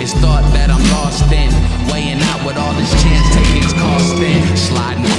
It's thought that I'm lost in, weighing out what all this chance taking's costing. Sliding